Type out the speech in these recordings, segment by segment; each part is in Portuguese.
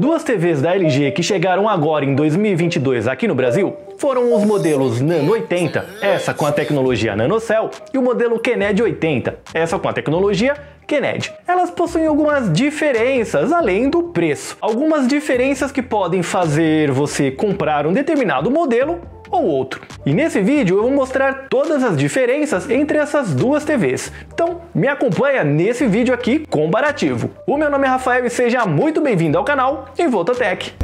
Duas TVs da LG que chegaram agora em 2022 aqui no Brasil foram os modelos Nano 80, essa com a tecnologia NanoCell, e o modelo Kened 80, essa com a tecnologia Kened. Elas possuem algumas diferenças além do preço. Algumas diferenças que podem fazer você comprar um determinado modelo ou outro. E nesse vídeo eu vou mostrar todas as diferenças entre essas duas TVs. Então me acompanha nesse vídeo aqui comparativo. O meu nome é Rafael e seja muito bem-vindo ao canal Voltatech.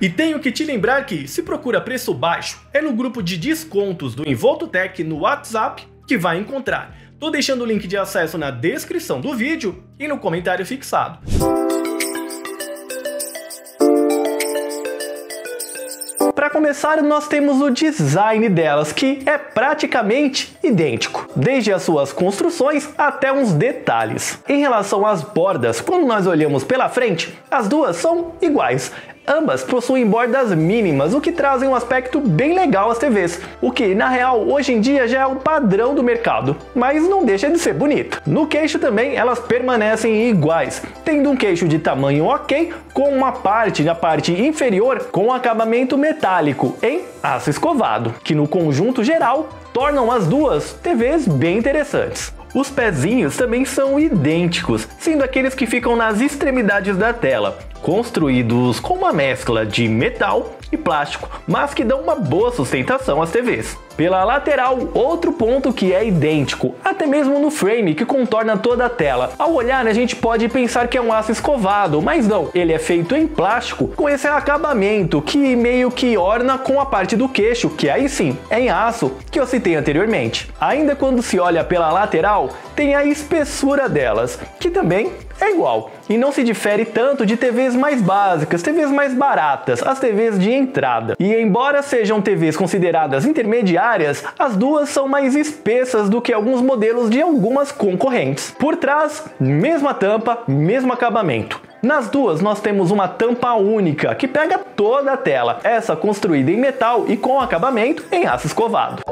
E tenho que te lembrar que, se procura preço baixo, é no grupo de descontos do Involtotech no WhatsApp que vai encontrar. Tô deixando o link de acesso na descrição do vídeo e no comentário fixado. Começar, nós temos o design delas, que é praticamente idêntico, desde as suas construções até uns detalhes. Em relação às bordas, quando nós olhamos pela frente, as duas são iguais. Ambas possuem bordas mínimas, o que trazem um aspecto bem legal às TVs, o que na real hoje em dia já é o padrão do mercado, mas não deixa de ser bonito. No queixo também elas permanecem iguais, tendo um queixo de tamanho ok, com uma parte na parte inferior com acabamento metálico em aço escovado, que no conjunto geral tornam as duas TVs bem interessantes. Os pezinhos também são idênticos, sendo aqueles que ficam nas extremidades da tela, construídos com uma mescla de metal e plástico, mas que dão uma boa sustentação às TVs. Pela lateral, outro ponto que é idêntico, até mesmo no frame que contorna toda a tela. Ao olhar, a gente pode pensar que é um aço escovado, mas não, ele é feito em plástico com esse acabamento que meio que orna com a parte do queixo, que aí sim é em aço que eu citei anteriormente. Ainda quando se olha pela lateral, tem a espessura delas, que também é igual e não se difere tanto de TVs mais básicas, TVs mais baratas, as TVs de entrada. E embora sejam TVs consideradas intermediárias, as duas são mais espessas do que alguns modelos de algumas concorrentes. Por trás, mesma tampa, mesmo acabamento. Nas duas nós temos uma tampa única que pega toda a tela, essa construída em metal e com acabamento em aço escovado.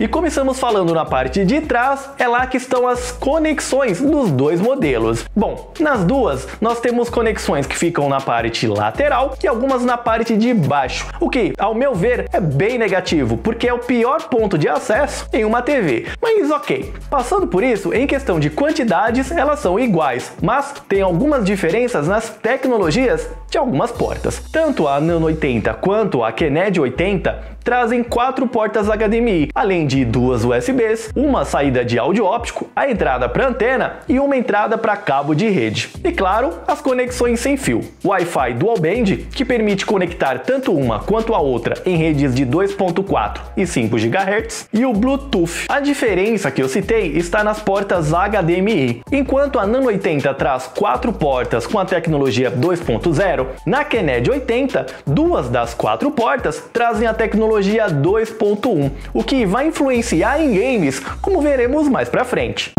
E começamos falando na parte de trás, é lá que estão as conexões dos dois modelos. Bom, nas duas nós temos conexões que ficam na parte lateral e algumas na parte de baixo, o que, ao meu ver, é bem negativo, porque é o pior ponto de acesso em uma TV. Mas ok, passando por isso, em questão de quantidades, elas são iguais, mas tem algumas diferenças nas tecnologias de algumas portas. Tanto a Nano 80 quanto a Kened 80 trazem quatro portas HDMI, além de duas USBs, uma saída de áudio óptico, a entrada para antena e uma entrada para cabo de rede. E claro, as conexões sem fio. Wi-Fi Dual Band, que permite conectar tanto uma quanto a outra em redes de 2.4 e 5 GHz, e o Bluetooth. A diferença que eu citei está nas portas HDMI. Enquanto a Nano 80 traz quatro portas com a tecnologia 2.0, na Kened 80, duas das quatro portas trazem a tecnologia tecnologia 2.1, o que vai influenciar em games, como veremos mais pra frente.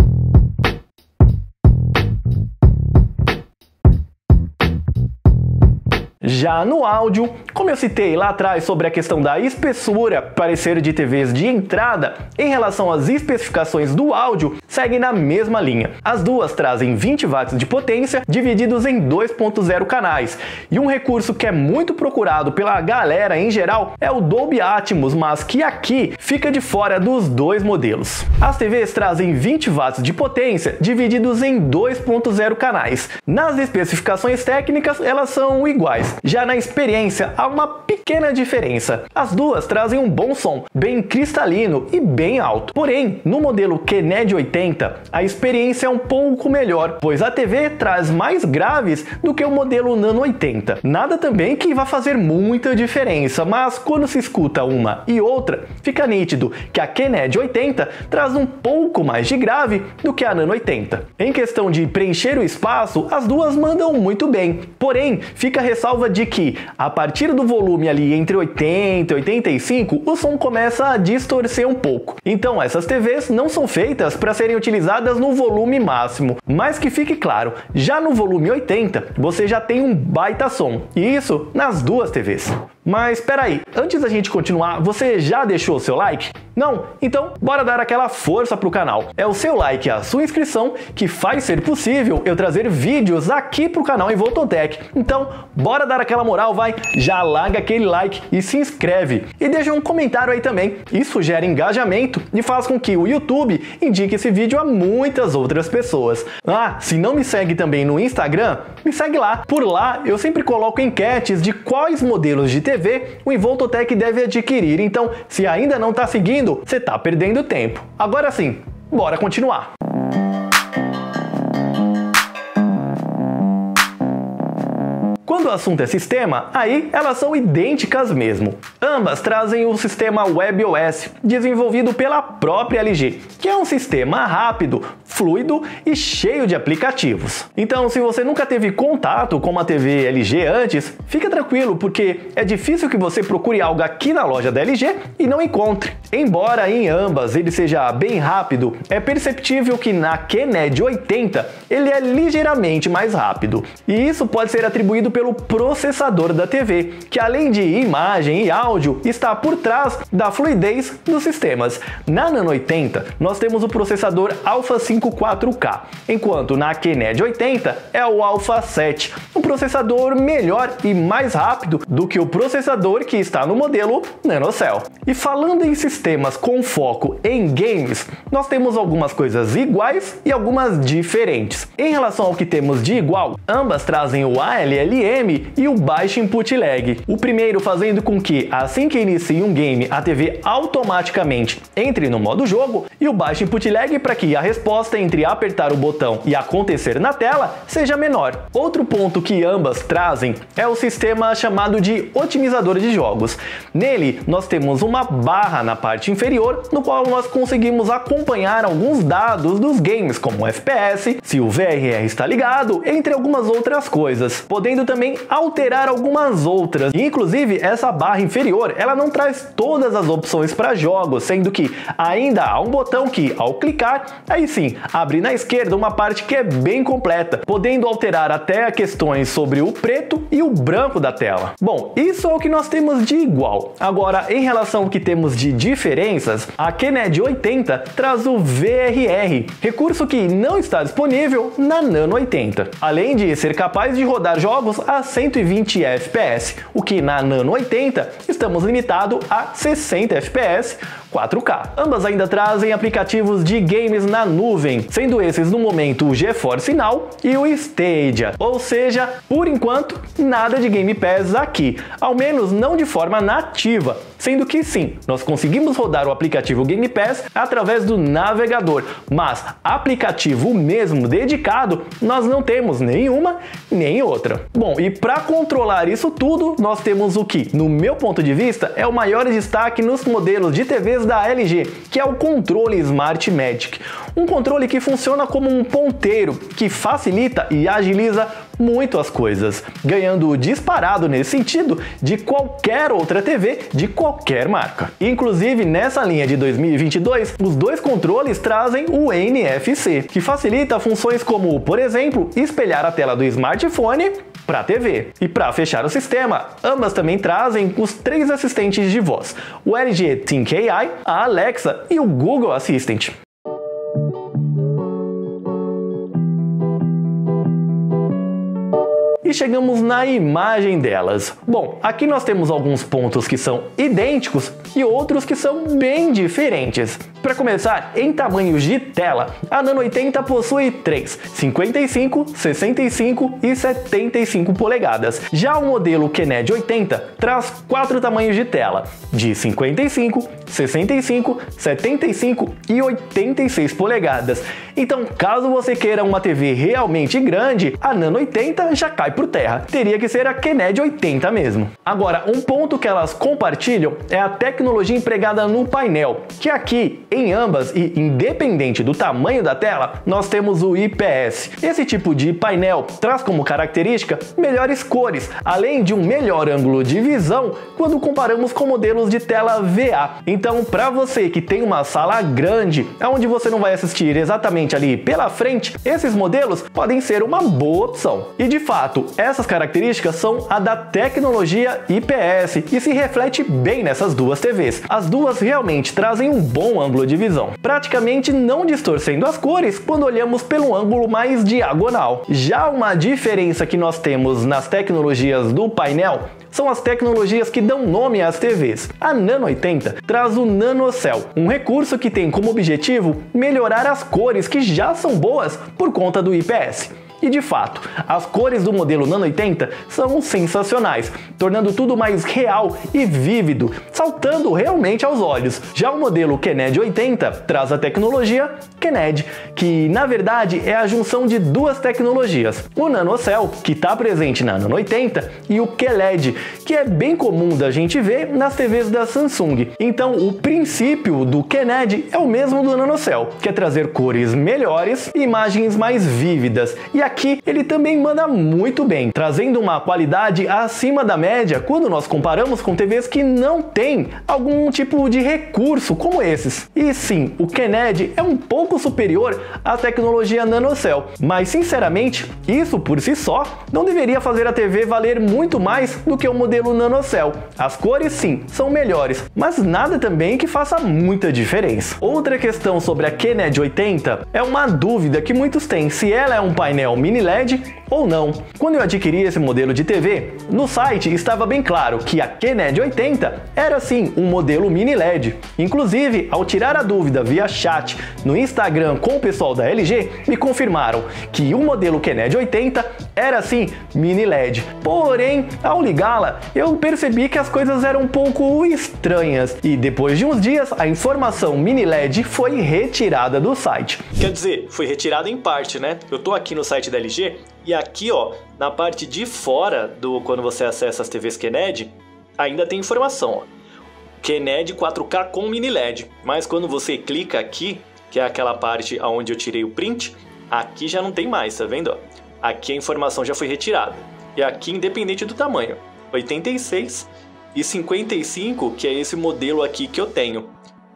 Já no áudio, como eu citei lá atrás sobre a questão da espessura parecer de TVs de entrada, em relação às especificações do áudio, seguem na mesma linha. As duas trazem 20 watts de potência divididos em 2.0 canais. E um recurso que é muito procurado pela galera em geral é o Dolby Atmos, mas que aqui fica de fora dos dois modelos. As TVs trazem 20 watts de potência divididos em 2.0 canais. Nas especificações técnicas, elas são iguais. Já na experiência, há uma pequena diferença. As duas trazem um bom som, bem cristalino e bem alto. Porém, no modelo Kened 80, a experiência é um pouco melhor, pois a TV traz mais graves do que o modelo Nano 80. Nada também que vá fazer muita diferença, mas quando se escuta uma e outra, fica nítido que a Kened 80 traz um pouco mais de grave do que a Nano 80. Em questão de preencher o espaço, as duas mandam muito bem, porém fica ressalva de que a partir do volume ali entre 80 e 85, o som começa a distorcer um pouco. Então essas TVs não são feitas para serem utilizadas no volume máximo, mas que fique claro, já no volume 80 você já tem um baita som, e isso nas duas TVs. Mas espera aí, antes da gente continuar, você já deixou o seu like? Não? Então, bora dar aquela força pro canal. É o seu like e a sua inscrição que faz ser possível eu trazer vídeos aqui pro canal em Voltotech. Então, bora dar aquela moral, vai? Já larga aquele like e se inscreve. E deixa um comentário aí também. Isso gera engajamento e faz com que o YouTube indique esse vídeo a muitas outras pessoas. Ah, se não me segue também no Instagram, me segue lá. Por lá eu sempre coloco enquetes de quais modelos de TV o Involtotech deve adquirir. Então, se ainda não está seguindo, você está perdendo tempo. Agora sim, bora continuar. Quando o assunto é sistema, aí elas são idênticas mesmo. Ambas trazem o sistema WebOS, desenvolvido pela própria LG, que é um sistema rápido, fluido e cheio de aplicativos. Então, se você nunca teve contato com uma TV LG antes, fica tranquilo, porque é difícil que você procure algo aqui na loja da LG e não encontre. Embora em ambas ele seja bem rápido, é perceptível que na QNED 80 ele é ligeiramente mais rápido. E isso pode ser atribuído pelo processador da TV, que além de imagem e áudio, está por trás da fluidez dos sistemas. Na Nano 80, nós temos o processador Alpha 5 4K, enquanto na QNED 80 é o Alpha 7, um processador melhor e mais rápido do que o processador que está no modelo NanoCell. E falando em sistemas com foco em games, nós temos algumas coisas iguais e algumas diferentes. Em relação ao que temos de igual, ambas trazem o ALLM e o baixo input lag. O primeiro fazendo com que, assim que inicie um game, a TV automaticamente entre no modo jogo, e o baixo input lag para que a resposta entre apertar o botão e acontecer na tela seja menor. Outro ponto que ambas trazem é o sistema chamado de otimizador de jogos. Nele, nós temos uma barra na parte inferior, no qual nós conseguimos acompanhar alguns dados dos games, como o FPS, se o VRR está ligado, entre algumas outras coisas, podendo também alterar algumas outras. inclusive, essa barra inferior, ela não traz todas as opções para jogos, sendo que ainda há um botão que, ao clicar, aí sim, abre na esquerda uma parte que é bem completa, podendo alterar até questões sobre o preto e o branco da tela. Bom, isso é o que nós temos de igual. Agora, em relação ao que temos de diferenças, a QNED 80 traz o VRR, recurso que não está disponível na Nano 80. Além de ser capaz de rodar jogos a 120 fps, o que na Nano 80 estamos limitado a 60 fps 4K. Ambas ainda trazem aplicativos de games na nuvem, sendo esses no momento o GeForce Now e o Stadia. Ou seja, por enquanto, nada de Game Pass aqui, ao menos não de forma nativa, sendo que sim, nós conseguimos rodar o aplicativo Game Pass através do navegador, mas aplicativo mesmo dedicado nós não temos nenhuma nem outra. Bom, e para controlar isso tudo, nós temos o que, no meu ponto de vista, é o maior destaque nos modelos de TVs da LG, que é o controle Smart Magic. Um controle que funciona como um ponteiro que facilita e agiliza muito as coisas, ganhando disparado nesse sentido de qualquer outra TV de qualquer marca. Inclusive, nessa linha de 2022, os dois controles trazem o NFC, que facilita funções como, por exemplo, espelhar a tela do smartphone para a TV. E para fechar o sistema, ambas também trazem os três assistentes de voz: o LG Think AI, a Alexa e o Google Assistant. e chegamos na imagem delas. Bom, aqui nós temos alguns pontos que são idênticos e outros que são bem diferentes. Para começar, em tamanhos de tela, a Nano 80 possui 3, 55, 65 e 75 polegadas. Já o modelo QNED 80 traz quatro tamanhos de tela, de 55, 65, 75 e 86 polegadas. Então, caso você queira uma TV realmente grande, a Nano 80 já cai por terra. Teria que ser a QNED 80 mesmo. Agora, um ponto que elas compartilham é a tecnologia empregada no painel, que aqui Em ambas e independente do tamanho da tela, nós temos o IPS. Esse tipo de painel traz como característica melhores cores, além de um melhor ângulo de visão quando comparamos com modelos de tela VA. Então, para você que tem uma sala grande, onde você não vai assistir exatamente ali pela frente, esses modelos podem ser uma boa opção. E de fato, essas características são a da tecnologia IPS e se reflete bem nessas duas TVs. As duas realmente trazem um bom ângulo de visão, praticamente não distorcendo as cores quando olhamos pelo ângulo mais diagonal. Já uma diferença que nós temos nas tecnologias do painel são as tecnologias que dão nome às TVs. A Nano 80 traz o NanoCell, um recurso que tem como objetivo melhorar as cores que já são boas por conta do IPS. E de fato, as cores do modelo Nano 80 são sensacionais, tornando tudo mais real e vívido, saltando realmente aos olhos. Já o modelo Kened 80 traz a tecnologia Kened, que na verdade é a junção de duas tecnologias: o NanoCell, que está presente na Nano 80, e o QLED, que é bem comum da gente ver nas TVs da Samsung. Então, o princípio do Kened é o mesmo do NanoCell, que é trazer cores melhores imagens mais vívidas. E aqui ele também manda muito bem, trazendo uma qualidade acima da média quando nós comparamos com TVs que não têm algum tipo de recurso como esses. E sim, o Kened é um pouco superior à tecnologia NanoCell, mas sinceramente, isso por si só não deveria fazer a TV valer muito mais do que o modelo NanoCell. As cores sim, são melhores, mas nada também que faça muita diferença. Outra questão sobre a Kened 80 é uma dúvida que muitos têm se ela é um painel mini LED ou não. Quando eu adquiri esse modelo de TV, no site estava bem claro que a Kened 80 era sim um modelo mini LED. Inclusive, ao tirar a dúvida via chat no Instagram com o pessoal da LG, me confirmaram que o modelo Kened 80 era sim mini LED. Porém, ao ligá-la, eu percebi que as coisas eram um pouco estranhas e depois de uns dias a informação mini LED foi retirada do site. Quer dizer, foi retirada em parte, né? Eu tô aqui no site da LG e aqui, ó, na parte de fora do quando você acessa as TVs Kened, ainda tem informação, ó. Kened 4K com mini LED. Mas quando você clica aqui, que é aquela parte onde eu tirei o print, aqui já não tem mais, tá vendo? Aqui a informação já foi retirada. E aqui independente do tamanho, 86 e 55, que é esse modelo aqui que eu tenho.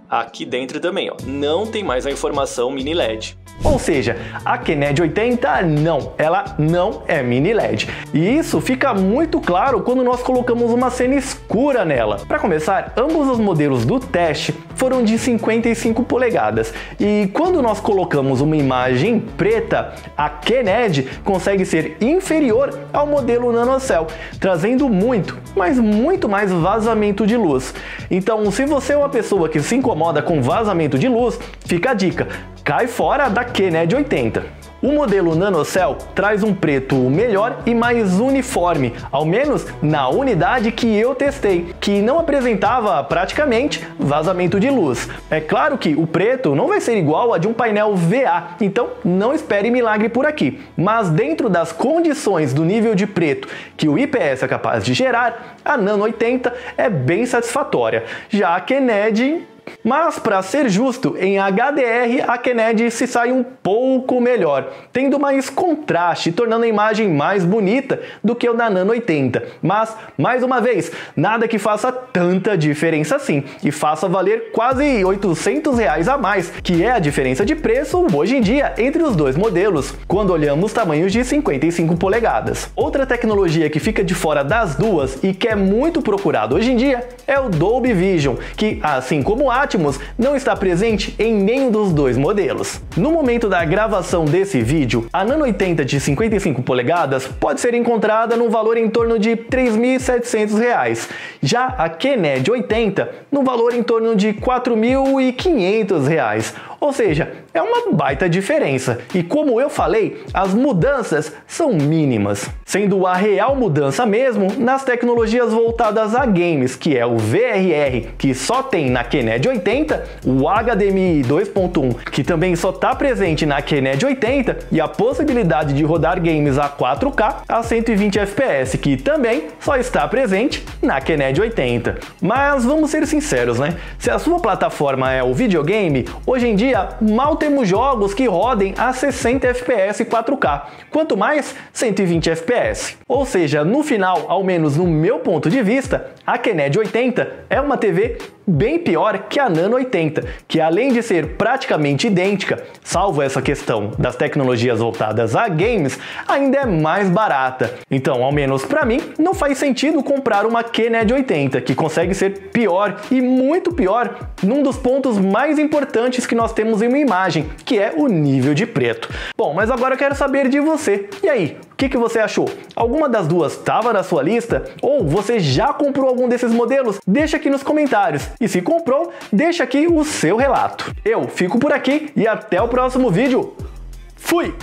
Aqui dentro também, ó, não tem mais a informação mini LED. Ou seja, a Kened 80 não, ela não é mini LED. E isso fica muito claro quando nós colocamos uma cena escura nela. Para começar, ambos os modelos do teste foram de 55 polegadas. E quando nós colocamos uma imagem preta, a Kened consegue ser inferior ao modelo NanoCell, trazendo muito, mas muito mais vazamento de luz. Então, se você é uma pessoa que se incomoda com vazamento de luz, fica a dica: cai fora da Kened 80. O modelo NanoCell traz um preto melhor e mais uniforme, ao menos na unidade que eu testei, que não apresentava praticamente vazamento de luz. É claro que o preto não vai ser igual a de um painel VA, então não espere milagre por aqui. Mas dentro das condições do nível de preto que o IPS é capaz de gerar, a Nano 80 é bem satisfatória. Já a Kened mas, para ser justo, em HDR a Kened se sai um pouco melhor, tendo mais contraste, tornando a imagem mais bonita do que o da Nano 80. Mas, mais uma vez, nada que faça tanta diferença assim e faça valer quase 800 reais a mais, que é a diferença de preço hoje em dia entre os dois modelos, quando olhamos tamanhos de 55 polegadas. Outra tecnologia que fica de fora das duas e que é muito procurado hoje em dia é o Dolby Vision, que, assim como Atmos não está presente em nenhum dos dois modelos. No momento da gravação desse vídeo, a Nano 80 de 55 polegadas pode ser encontrada num valor em torno de R$ 3.700, já a Kened 80 no valor em torno de R$ 4.500. Ou seja, é uma baita diferença. E como eu falei, as mudanças são mínimas, sendo a real mudança mesmo nas tecnologias voltadas a games, que é o VRR, que só tem na Kened 80 80, o HDMI 2.1, que também só está presente na Kennedy 80, e a possibilidade de rodar games a 4K a 120 FPS, que também só está presente na Kennedy 80. Mas vamos ser sinceros, né? Se a sua plataforma é o videogame, hoje em dia mal temos jogos que rodem a 60 FPS 4K, quanto mais 120 FPS. Ou seja, no final, ao menos no meu ponto de vista, a Kennedy 80 é uma TV bem pior que a Nano 80, que além de ser praticamente idêntica, salvo essa questão das tecnologias voltadas a games, ainda é mais barata. Então, ao menos para mim, não faz sentido comprar uma Kennedy 80, que consegue ser pior e muito pior num dos pontos mais importantes que nós temos em uma imagem, que é o nível de preto. Bom, mas agora eu quero saber de você. E aí, que, que você achou? Alguma das duas estava na sua lista? Ou você já comprou algum desses modelos? Deixa aqui nos comentários. E se comprou, deixa aqui o seu relato. Eu fico por aqui e até o próximo vídeo. Fui!